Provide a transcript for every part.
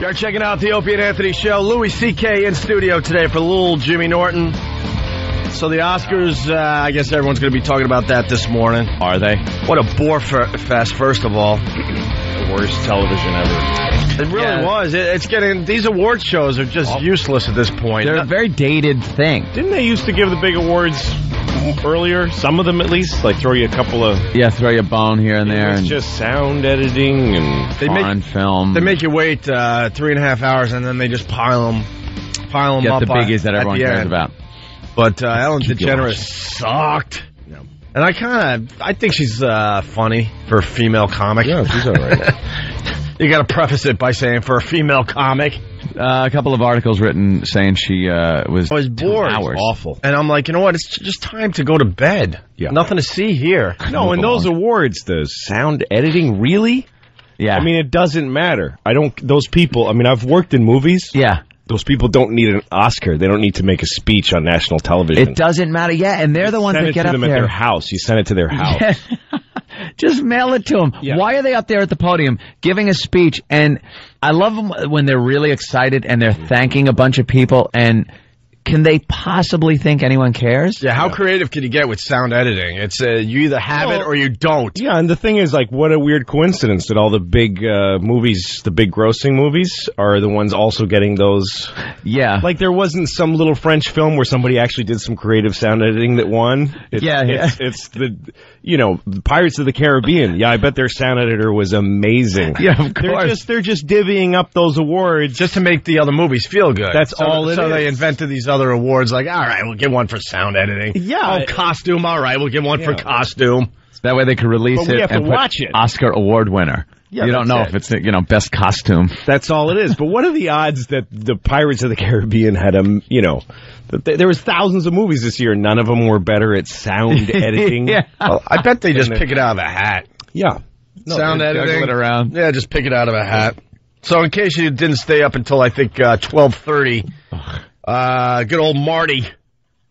You're checking out the Opie and Anthony show. Louis C.K. in studio today for little Jimmy Norton. So the Oscars, uh, I guess everyone's going to be talking about that this morning. Are they? What a bore fe- fest, first of all. The worst television ever. It really Yeah. was. It, it's getting, these award shows are just useless at this point. They're a very dated thing. Didn't they used to give the big awards earlier? Some of them at least, like throw you a couple of. Yeah, throw you a bone here and there, It's and just sound editing and they make, foreign film. they make you wait uh, three and a half hours and then they just pile them, pile them get up the biggies that at everyone the cares end. about. But uh, Ellen DeGeneres sucked. And I kind of, I think she's uh, funny for a female comic. Yeah, she's all right. you got to preface it by saying for a female comic, Uh, a couple of articles written saying she uh, was I was bored. hours. awful. and I'm like, you know what? It's just time to go to bed. Yeah. nothing to see here. No, and those awards, the sound editing, really? Yeah, I mean, it doesn't matter. I don't. Those people. I mean, I've worked in movies. yeah. Those people don't need an Oscar. They don't need to make a speech on national television. It doesn't matter. Yeah, and they're the ones that get to up them at there. their house. You send it to their house. Just mail it to them. Yeah. Why are they up there at the podium giving a speech? And I love them when they're really excited and they're thanking a bunch of people. And can they possibly think anyone cares? Yeah, how creative can you get with sound editing? It's uh, you either have it or you don't. Yeah, and the thing is, like, what a weird coincidence that all the big uh, movies, the big grossing movies, are the ones also getting those. Yeah. Like, there wasn't some little French film where somebody actually did some creative sound editing that won. It's, Yeah, yeah. It's, it's the, you know, Pirates of the Caribbean. Yeah, I bet their sound editor was amazing. Yeah, of They're course. just they're just divvying up those awards. Just to make the other movies feel good. That's so, all it So they invented these other awards, like, all right, we'll get one for sound editing. Yeah. Oh, costume, all right, we'll get one for Yeah. costume. that way they could release But we it have to and put watch it. Oscar award winner. Yeah, you don't know it. if it's you know best costume. That's all it is. But what are the odds that the Pirates of the Caribbean had a, you know, th- there was thousands of movies this year. None of them were better at sound editing. yeah. Well, I bet they just pick it out of a hat. Yeah. sound editing it around. Yeah, just pick it out of a hat. So in case you didn't stay up until I think uh, twelve thirty, uh, good old Marty,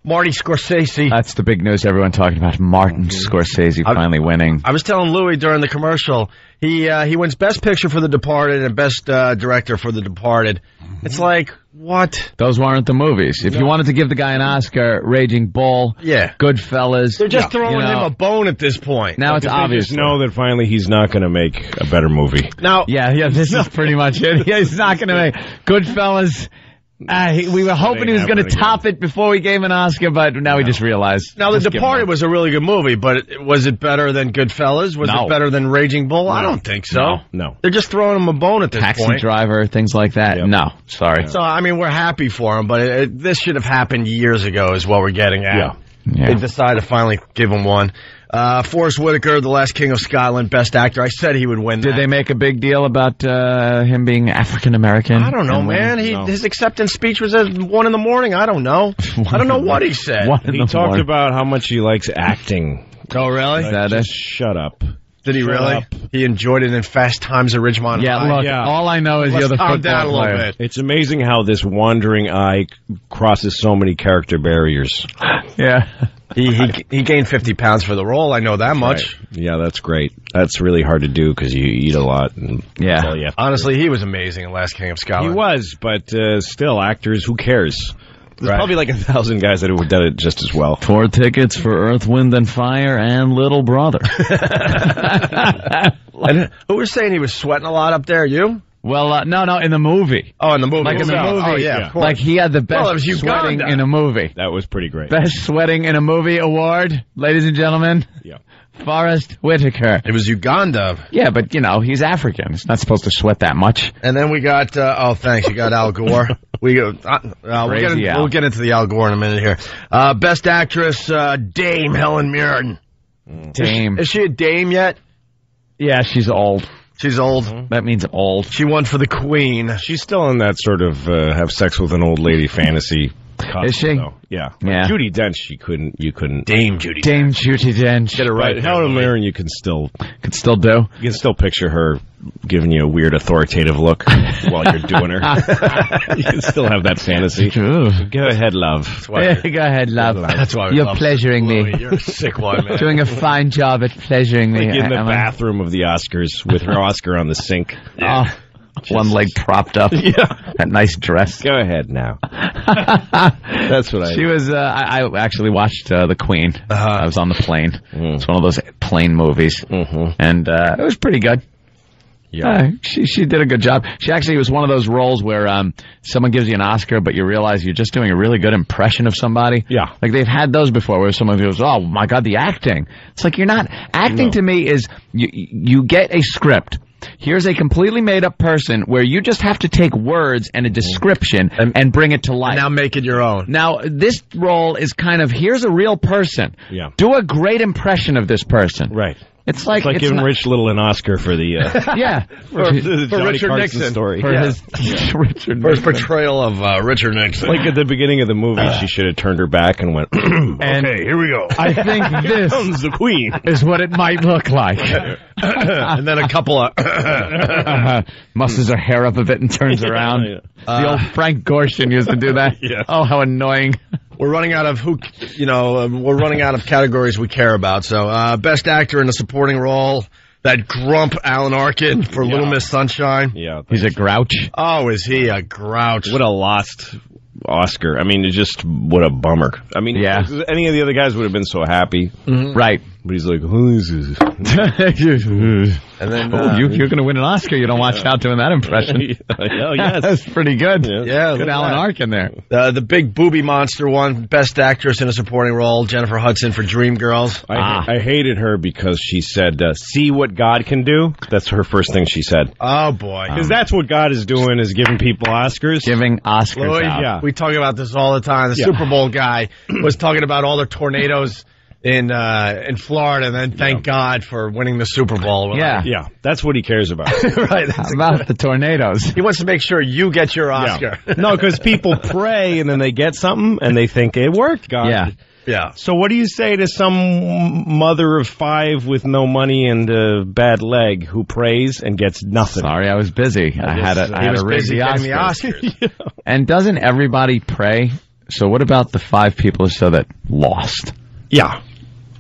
Marty Scorsese. That's the big news everyone talking about. Martin Scorsese finally winning. I was telling Louis during the commercial, he uh, he wins Best Picture for The Departed and Best uh, Director for The Departed. It's like what? Those weren't the movies. If you wanted to give the guy an Oscar, Raging Bull, Yeah. Goodfellas, They're just throwing you know, him a bone at this point. Now it's obvious. They just know that finally he's not going to make a better movie. Now, Yeah, yeah, this is pretty much it. He's not going to make Goodfellas. Uh, he, we were hoping he was going to top it before we gave an Oscar, but now we just realized. now The Just give Departed was a really good movie, but it- was it better than Goodfellas? Was No. it better than Raging Bull? I don't think so. No, no. They're just throwing him a bone at this Taxi point. Driver, things like that. Yep. No, sorry. So I mean, we're happy for him, but it, it, this should have happened years ago. Is what we're getting at. Yeah. Yeah. They decided to finally give him one. Uh, Forest Whitaker, The Last King of Scotland, Best Actor. I said he would win. Did that. they make a big deal about uh, him being African American? I don't know, man. He No. his acceptance speech was at one in the morning. I don't know. I don't know what he said. One He talked morning. about how much he likes acting. Oh, really? Is that Just it? shut up. Did he Shut really? up. He enjoyed it in Fast Times at Ridgemont Yeah, High. look, Yeah. all I know is Let's you're the football down a little player. bit. It's amazing how this wandering eye crosses so many character barriers. Yeah. He, he he gained fifty pounds for the role. I know that much. Right. Yeah, that's great. That's really hard to do because you eat a lot. And Yeah. that's all you have to Honestly, he was amazing in Last King of Scotland. He was, but uh, still, actors, who cares? There's Right. probably like a thousand guys that would have done it just as well. Four tickets for Earth, Wind, and Fire and Little Brother. And who was saying he was sweating a lot up there? You? Well, uh, no, no, in the movie. Oh, in the movie. Like in the movie. Oh, yeah, Yeah. of course. Like he had the best Well, sweating in a movie. That was pretty great. Best sweating in a movie award, ladies and gentlemen. Yeah. Forest Whitaker. it was Uganda. Yeah, but you know he's African. He's not supposed to sweat that much. And then we got, uh, oh, thanks. You got Al Gore. we go, uh, uh, we'll, get in- we'll get into the Al Gore in a minute here. Uh, best actress, uh, Dame Helen Mirren. Dame. Is she a dame yet? Yeah, she's old. She's old. That means old. She won for the Queen. She's still in that sort of uh, have sex with an old lady fantasy. Costume, Is she? Though. Yeah. Yeah. Judi Dench, you couldn't. You couldn't. Dame Judi. Dame Judi Dench. Get it right. Right. Helen Mirren, you can still Could still do. you can still picture her giving you a weird authoritative look while you're doing her. you can still have that fantasy. Ooh. Go ahead, love. Go ahead. Go ahead, love. That's why You're pleasuring me. You're a sick one, man. Doing a fine job at pleasuring me. Like in the Am I- bathroom of the Oscars with her Oscar on the sink. Oh, one leg propped up. Yeah. That nice dress. Go ahead now. That's what I. She was. Uh, I, I actually watched uh, The Queen. I was on the plane. It's one of those plane movies, Mhm. and uh, it was pretty good. Yeah. Uh, she she did a good job. She actually was one of those roles where um, someone gives you an Oscar, but you realize you're just doing a really good impression of somebody. Yeah. like they've had those before, where someone goes, "Oh my God, the acting!" It's like you're not acting. No. To me, is you you get a script. Here's a completely made up person where you just have to take words and a description mm-hmm. and, bring it to life. Now make it your own. Now, this role is kind of here's a real person. Yeah. Do a great impression of this person. Right. It's like, It's like it's giving not- Rich Little an Oscar for the uh, Yeah. for, the for Richard Carson Nixon. story. For Yeah. his Richard First Nixon. portrayal of uh, Richard Nixon. Like at the beginning of the movie, she should have turned her back and went. And okay, here we go. I think this comes the queen. is what it might look like. and then a couple of uh, muscles her hair up a bit and turns around. yeah. the old Frank Gorshin used to do that. Yeah. Oh, how annoying. We're running out of who, you know, um, we're running out of categories we care about. So, uh, best actor in a supporting role, that grump Alan Arkin for Little Miss Sunshine. Yeah. He's a grouch. Oh, is he a grouch? What a lost Oscar. I mean, it's just what a bummer. I mean, Yeah. any of the other guys would have been so happy. Right. But he's like, who is this? And then, Oh, uh, you, you're going to win an Oscar. You don't watch out doing that impression. oh, yes. That's pretty good. Yeah. yeah, Good Alan that. Arkin there. Uh, the big booby monster one, best actress in a supporting role, Jennifer Hudson for Dreamgirls. I, Ah. I hated her because she said, uh, see what God can do. That's her first thing she said. Oh boy. Because that's what God is doing is giving people Oscars. Giving Oscars Lloyd, out. yeah. we talk about this all the time. The Yeah. Super Bowl guy was talking about all the tornadoes in uh, in Florida, and then thank God for winning the Super Bowl. We're Yeah. yeah, that's what he cares about. right. That's about the tornadoes? he wants to make sure you get your Oscar. Yeah. No, because people pray and then they get something and they think it worked, God. Yeah. yeah. So what do you say to some mother of five with no money and a bad leg who prays and gets nothing? Sorry, I was busy. I had a, I He had was to read busy the getting the Oscars. Oscars. And doesn't everybody pray? So what about the five people or so that lost? Yeah.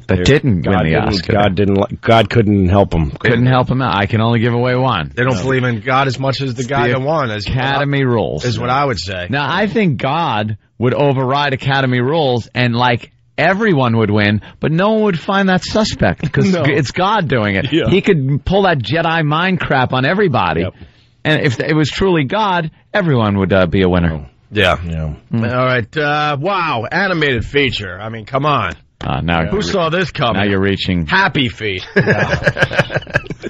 That didn't God win the didn't, Oscar? God didn't. God couldn't help him. couldn't help him out. I can only give away one. They don't believe in God as much as the guy the that won. Is Academy rules. is what I would say. Now I think God would override Academy rules and like everyone would win, but no one would find that suspect because No. it's God doing it. Yeah. He could pull that Jedi mind crap on everybody. Yep. And if it was truly God, everyone would uh, be a winner. Yeah. Yeah. All right. Uh, wow. Animated feature. I mean, come on. Uh, now, Who saw this coming? now you're reaching. Happy Feet.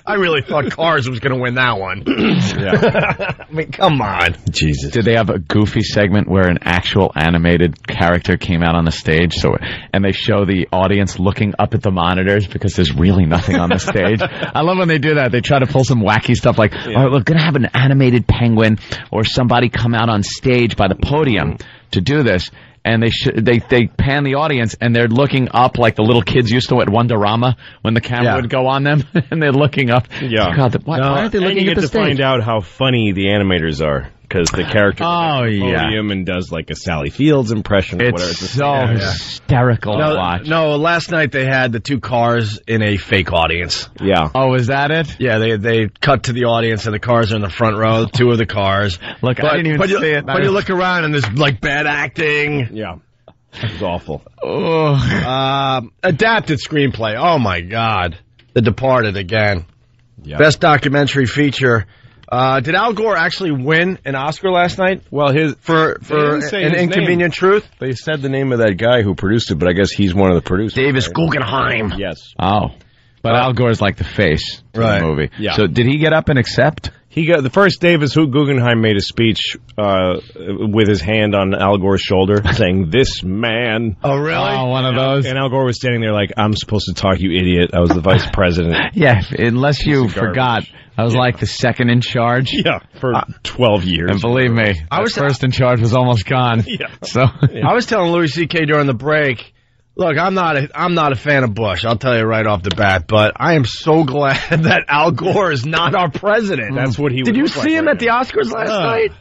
I really thought Cars was going to win that one. Yeah. I mean, come on. Jesus. Did they have a goofy segment where an actual animated character came out on the stage? So, and they show the audience looking up at the monitors because there's really nothing on the stage. I love when they do that. They try to pull some wacky stuff like, "All right, we're gonna have an animated penguin or somebody come out on stage by the podium to do this." And they sh- they they pan the audience and they're looking up like the little kids used to at Wonderama when the camera Yeah. would go on them and they're looking up. Yeah. God, why, No, why aren't they looking and looking you at get the to stage? find out how funny the animators are because the character Oh, the yeah. podium and does like a Sally Fields impression or whatever. It's It's so yeah. hysterical to No, watch. no, last night they had the two cars in a fake audience. yeah. Oh, is that it? Yeah, they they cut to the audience and the cars are in the front row, two of the cars. Look, I didn't even but you, see it. But you look around and there's like bad acting. Yeah. It was awful. Ugh. Um, adapted screenplay. Oh my God. The Departed again. Yeah. Best documentary feature. Uh, did Al Gore actually win an Oscar last night Well, his for for say an his inconvenient truth? they said the name of that guy who produced it, but I guess he's one of the producers. Davis right? Guggenheim. Yes. Oh. But Al Gore's like the face to Right. the movie. Yeah. So did he get up and accept? He got the first Davis who Guggenheim made a speech uh, with his hand on Al Gore's shoulder, saying, "This man." Oh really? Oh, one of those. And Al Gore was standing there like, "I'm supposed to talk, you idiot. I was the vice president." Yeah, unless you Piece of garbage. forgot. I was like the second in charge. yeah, for 12 years. And believe me, I I was- was first in charge was almost gone. Yeah. So I was telling Louis C.K. during the break. Look, I'm not a, I'm not a fan of Bush. I'll tell you right off the bat. But I am so glad that Al Gore is not our president. That's what he Did you see like him right at the. Oscars last Uh, night?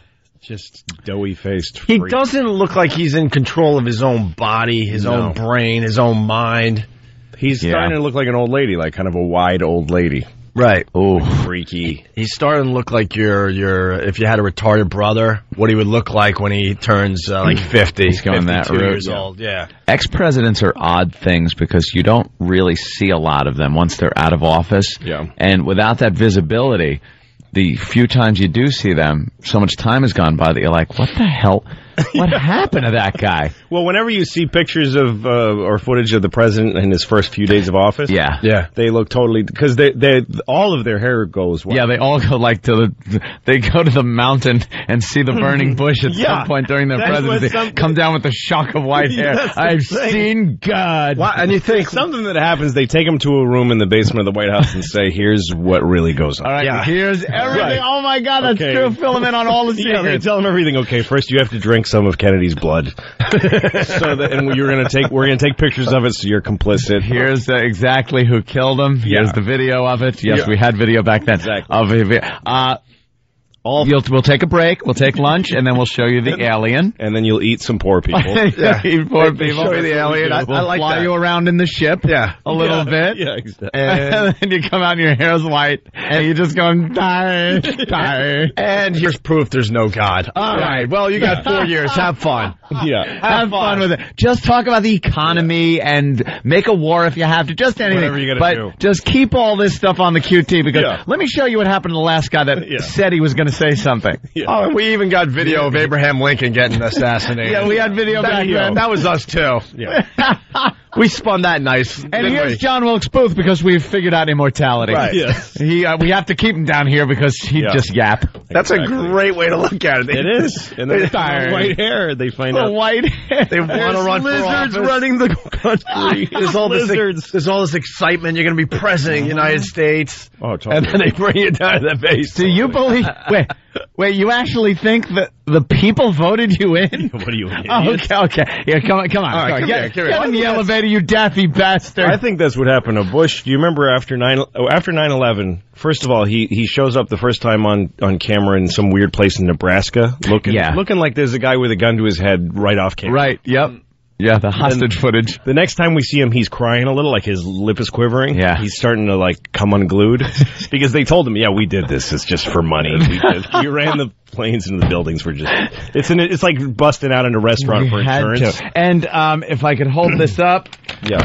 Just doughy faced. He doesn't look like he's in control of his own body, his No. own brain, his own mind. He's Yeah. starting to look like an old lady, like kind of a wide old lady. Right. Oh, Freaky. He's starting to look like your your if you had a retarded brother, what he would look like when he turns uh, like fifty. He's going that 52 route, years yeah. old. Yeah. ex presidents are odd things because you don't really see a lot of them once they're out of office. Yeah. And without that visibility, the few times you do see them, so much time has gone by that you're like, what the hell? What happened to that guy? Well, whenever you see pictures of uh, or footage of the president in his first few days of office, Yeah. Yeah. they look totally because they they all of their hair goes. White. Yeah, they all go like to the, they go to the mountain and see the burning bush at Yeah. some point during their presidency. some- Come down with the shock of white hair. That's the I've thing. seen God. Why, and you think something that happens. They take him to a room in the basement of the White House and say, "Here's what really goes on." All right, Yeah. here's everything. Right. Oh my God, that's Okay. true. Fill them in on all the Yeah, they tell him everything. Okay, first you have to drink some of Kennedy's blood, so that and you're gonna take we're gonna take pictures of it, so you're complicit. Here's uh, exactly who killed him. Here's Yeah. the video of it. Yes, Yeah. we had video back then. Exactly. Of. Uh, all, you'll, we'll take a break. We'll take lunch, and then we'll show you the alien. and then you'll eat some poor people. yeah. Poor They people. show you the alien. I- We'll I like fly that. you around in the ship. Yeah. A little bit. yeah, exactly. And then you come out and your hair's white, and you're just going, die, die. And here's proof there's no God. All right. Well, you got four years. Have fun. yeah. Have fun with it. Just talk about the economy and make a war if you have to. Just anything. Whatever you gotta but do. just keep all this stuff on the QT because Yeah. let me show you what happened to the last guy that Yeah. said he was going to say something. Yeah. Oh, we even got video of Abraham Lincoln getting assassinated. Yeah, we had video that, back then. That was us too. Yeah. We spun that nice. And here's we? John Wilkes Booth because we've figured out immortality. Right. Yes. He, uh, we have to keep him down here because he'd Yeah. just yap. That's Exactly. a great way to look at it. It is. And then They- they white hair. They find The out. white hair. They want to There's run for lizards office. running the country. There's all this. lizards. There's all this excitement. You're going to be president of the United States, Oh, totally. and then they bring you down to the base. Do you believe? Wait, wait. You actually think that the people voted you in? what are you? An Oh, okay, okay. Yeah, come on, come on. All right, come Get, here, get here. in the elevator, you daffy bastard. I think that's what happened to Bush. Do you remember after nine oh, after nine eleven? First of all, he he shows up the first time on on camera in some weird place in Nebraska, looking Yeah. looking like there's a guy with a gun to his head right off camera. right. Yep. Yeah, the hostage footage. The next time we see him, he's crying a little, like his lip is quivering. Yeah. he's starting to like come unglued because they told him, "Yeah, we did this. It's just for money. We, we ran the planes into the buildings for just. It's an, it's like busting out in a restaurant for We had insurance. to. And um, if I could hold this up, Yeah,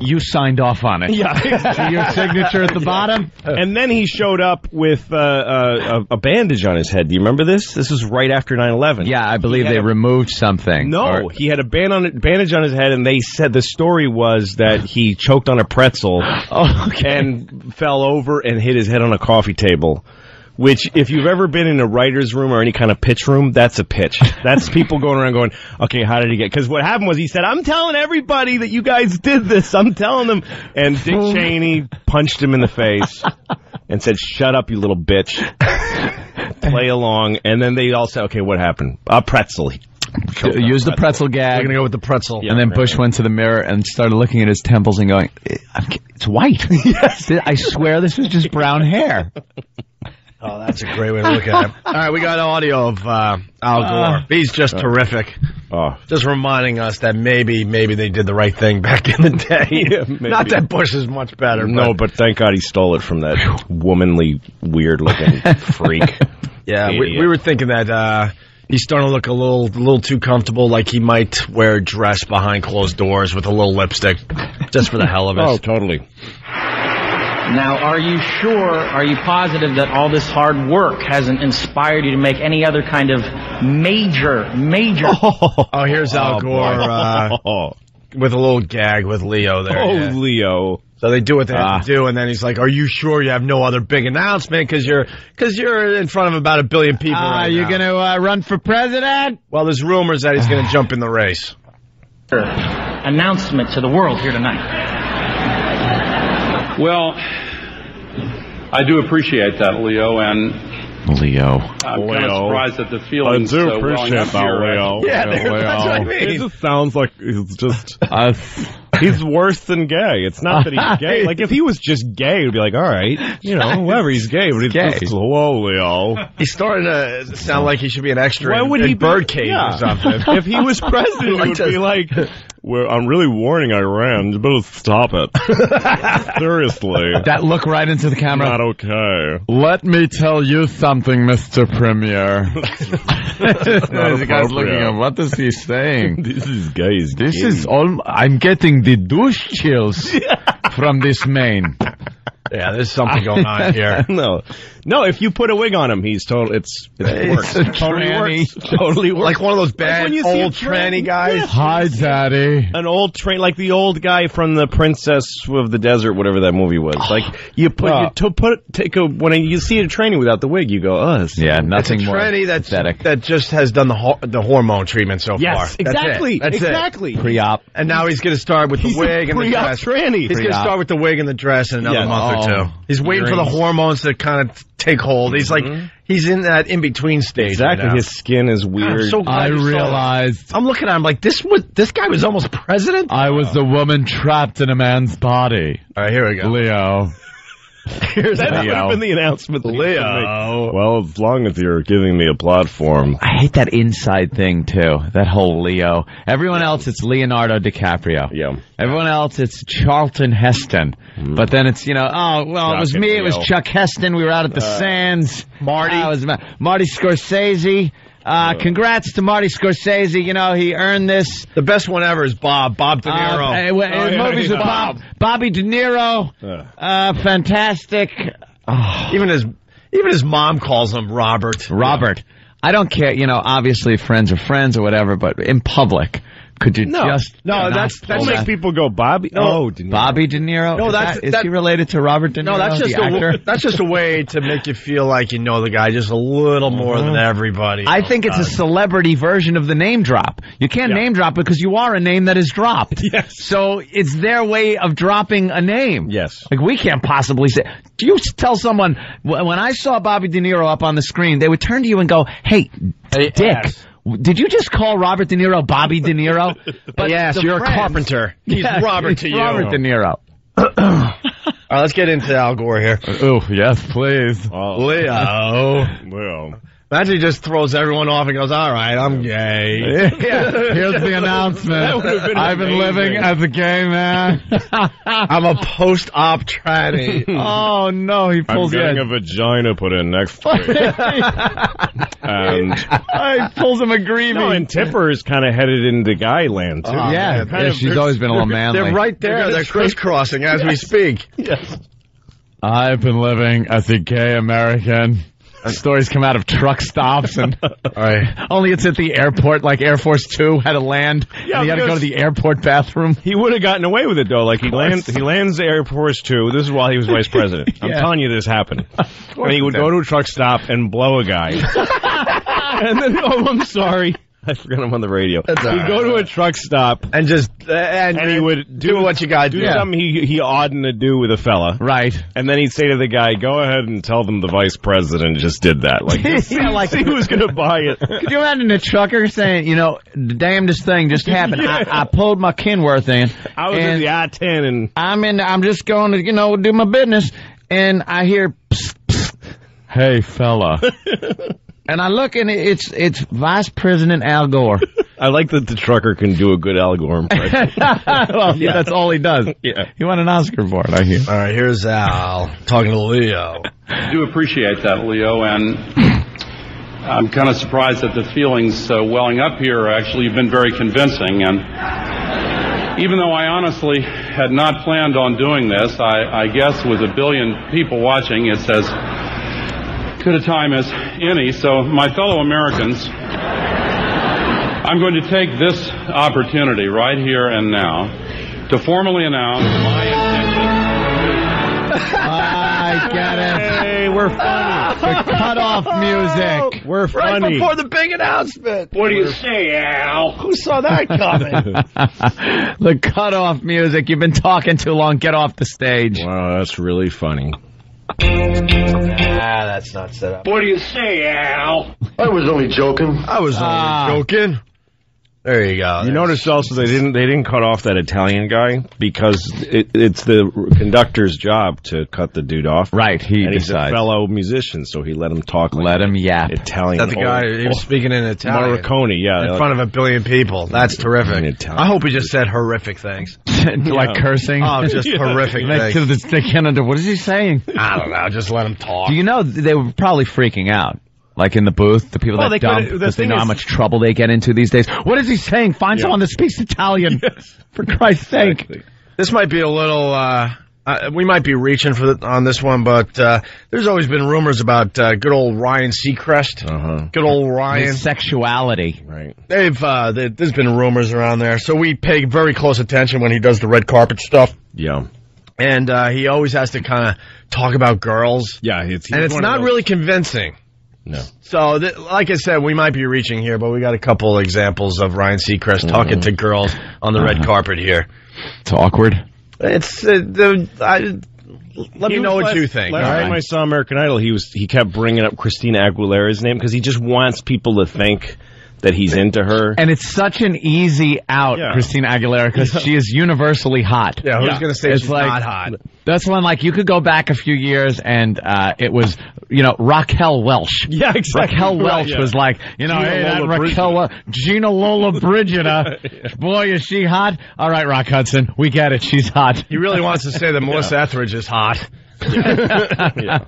you signed off on it. yeah. See your signature at the bottom. And then he showed up with uh, uh, a, a bandage on his head. Do you remember this? This was right after 9/11. Yeah, I believe they a- removed something. No, Or- he had a band on bandage on his head, and they said the story was that he choked on a pretzel oh, okay. and fell over and hit his head on a coffee table. Which, if you've ever been in a writer's room or any kind of pitch room, that's a pitch. That's people going around going, okay, how did he get? Because what happened was he said, I'm telling everybody that you guys did this. I'm telling them. And Dick Cheney punched him in the face and said, shut up, you little bitch. Play along. And then they all said, okay, what happened? A pretzel. Use the pretzel gag. We're going to go with the pretzel. Yeah. and then Bush went to the mirror and started looking at his temples and going, eh, "It's white. yes, I swear this was just brown hair." Oh, that's a great way to look at it. All right, we got audio of uh, Al Gore. Uh, He's just terrific. Oh. Just reminding us that maybe, maybe they did the right thing back in the day. Yeah, maybe. Not that Bush is much better. No, but thank God he stole it from that womanly, weird looking freak. Yeah, we, we were thinking that uh, he's starting to look a little, a little too comfortable. Like he might wear a dress behind closed doors with a little lipstick, just for the hell of it. Oh, totally. Now, are you sure, are you positive that all this hard work hasn't inspired you to make any other kind of major, major Oh, here's Al Oh, Gore boy. uh, oh, with a little gag with Leo there. yeah. Leo. So they do what they Ah. have to do, and then he's like, "Are you sure you have no other big announcement? Because you're because you're in front of about a billion people." Ah, right you now." gonna uh, run for president? Well, there's rumors that he's going to jump in the race. announcement to the world here tonight? Well, I do appreciate that, Leo, and Leo. I'm kind of surprised at the feelings I do uh, appreciate up that, here. Leo. Yeah, that's what I mean. It just sounds like he's just Uh, he's worse than gay. It's not that he's gay. Like if he was just gay, it'd be like, all right, you know, whoever he's gay, but he's Gay. just whoa, Leo. He's starting to sound like he should be an extra Why would in he be- Birdcage yeah. or something. if he was president, Like it would be like, well, I'm really warning Iran. You better stop it. Seriously. That look right into the camera. Not okay. Let me tell you something, Mr. Premier. the guy's looking at him. What is he saying? This is guys. This is all. I'm getting the douche chills from this mane. Yeah, there's something going on here. no, no. If you put a wig on him, he's total. It's, it works. a totally tranny. works. Totally works. Like one of those bad when you see a old tran- tranny guys. Hi, Daddy. an old train, like the old guy from the Princess of the Desert, whatever that movie was. Like you put, Oh. you to put, take a when you see a tranny without the wig, you go, oh, it's- Yeah, It's a nothing more tranny that's, pathetic. that just has done the ho- the hormone treatment so far. Yes, That's exactly, it. That's it. exactly. Pre-op. And now he's going to start with the He's a wig and the dress. tranny. He's going to start with the wig and the dress in another Yeah. month or Oh. two. He's waiting for the hormones to kind of take hold. He's like mm-hmm. he's in that in between stage. Exactly. right now. His skin is weird. I'm so glad I you saw it. realized I'm looking at him like this. Was this guy was almost president? I was the woman trapped in a man's body. All right, here we go. Leo. That would have Leo. been the announcement. that you should Leo. Well, as long as you're giving me a platform. I hate that inside thing too. That whole Leo. Everyone else, it's Leonardo DiCaprio. Yeah. Everyone else, it's Charlton Heston. But then it's you know, oh well, it was Chuck and me. It was Chuck Heston. We were out at the Sands. Marty. Uh, it was Marty Scorsese. Uh, congrats to Marty Scorsese. You know he earned this. The best one ever is Bob. Bob De Niro. Uh, eh, well, Oh, yeah, movies with yeah. Bob, Bobby De Niro. Uh. Uh, fantastic. Oh, even his even his mom calls him Robert. Robert. I don't care. You know, obviously friends are friends or whatever, but in public, could you No. just No, that's- that's That that? makes people go, Bobby. oh, De Niro. Bobby De Niro. No, is that's- that, is that- he related to Robert De Niro? No, that's just the a, actor. that's just a way to make you feel like you know the guy just a little more than uh-huh. everybody. I think it's a celebrity version of the name drop. You can't Yeah. name drop because you are a name that is dropped. Yes. So it's their way of dropping a name. Yes. Like we can't possibly say. Do you tell someone when I saw Bobby De Niro up on the screen, they would turn to you and go, "Hey, Dick." yes. Did you just call Robert De Niro Bobby De Niro? But yes, you're a carpenter. He's Yeah, Robert it's to you. Robert De Niro. All right, let's get into Al Gore here. Oh yes, please. Oh, Leo. well. Imagine he just throws everyone off and goes, "All right, I'm gay." Here's the announcement. would've been I've been amazing. living as a gay man. I'm a post-op tranny. oh no, he pulls. I'm pulls getting edge. a vagina put in next to me. and Oh, he pulls him a greavy. no, and Tipper is kind of headed into guy land too. Oh, yeah, man, yeah, they're- she's always been a little manly. They're right there. They're crisscrossing as we speak. Yes. I've been living as a gay American. Stories come out of truck stops and right. only it's at the airport, like Air Force Two had to land. Yeah, and he had to go to the airport bathroom. He would have gotten away with it though. Like he lands, he lands Air Force Two. This is while he was vice president. I'm telling you, this happened. And he would go to a truck stop and blow a guy. and then, oh, I'm sorry, I forgot I'm on the radio. That's all He'd go to a truck stop And just uh, and, and he would do, what you got do do. something he he oughtn't to do with a fella. Right. And then he'd say to the guy, "Go ahead and tell them the vice president just did that." Like, just Yeah, like- see who's going to buy it. Could you imagine a trucker saying, you know, the damnedest thing just happened. Yeah. I, I pulled my Kenworth in. I was in the I-10 and I'm in. I'm just going to, you know, do my business, and I hear, psst, psst, "Hey, fella," and I look, and it's it's Vice President Al Gore. I like that the trucker can do a good Al Gore impression. well, yeah, that's all he does. Yeah. He won an Oscar for it. I hear. All right, here's Al talking to Leo. I do appreciate that, Leo, and I'm kind of surprised that the feelings uh, welling up here actually have been very convincing. And even though I honestly had not planned on doing this, I, I guess with a billion people watching, it as good a time as any. So, my fellow Americans, I'm going to take this opportunity right here and now to formally announce my intention. I get it. hey, we're funny. The cutoff music. We're Right funny. before the big announcement. What do you say, Al? Who saw that coming? the cutoff music. You've been talking too long. Get off the stage. Wow, that's really funny. Ah, that's not set up. What do you say, Al? I was only joking. I was only Ah. joking. There you go. You notice also they didn't they didn't cut off that Italian guy because it, it's the conductor's job to cut the dude off. Right, he and he's a decides. fellow musician, so he let him talk. Like Let him yap. Italian. That the guy Oh, he was speaking in Italian. Morricone, yeah, in front of a billion people. That's In terrific. Italian. I hope he just said horrific things. like cursing. Oh, just horrific Like, things. 'cause they can't under- what is he saying? I don't know. Just let him talk. Do you know they were probably freaking out? Like in the booth, the people Well, that they dump, because they know how much trouble they get into these days. What is he saying? Find someone that speaks Italian. For Christ's sake. This might be a little. Uh, uh, we might be reaching for the, on this one, but uh, there's always been rumors about uh, good old Ryan Seacrest. Uh-huh. Good old Ryan. His sexuality. Right. They've uh, there- there's been rumors around there, so we pay very close attention when he does the red carpet stuff, Yeah. and uh, he always has to kind of talk about girls, Yeah. It's, and it's not really convincing. No. So, th- like I said, we might be reaching here, but we got a couple examples of Ryan Seacrest talking to girls on the red carpet here. It's awkward. It's uh, the. I, let me know what you think. Last all right? time I saw American Idol, he was he kept bringing up Christina Aguilera's name because he just wants people to think that he's into her. And it's such an easy out, Yeah. Christina Aguilera, because she is universally hot. Yeah, who's Yeah. going to say It's she's like- not hot? That's when, like, you could go back a few years and uh, it was, you know, Raquel Welch. Yeah, exactly. Raquel Right, Welch yeah. was like, you know, Gina hey, that Raquel Wel- Gina Lollobrigida. Boy, is she hot. All right, Rock Hudson, we get it. She's hot. He really wants to say that Melissa Etheridge is hot. Yeah.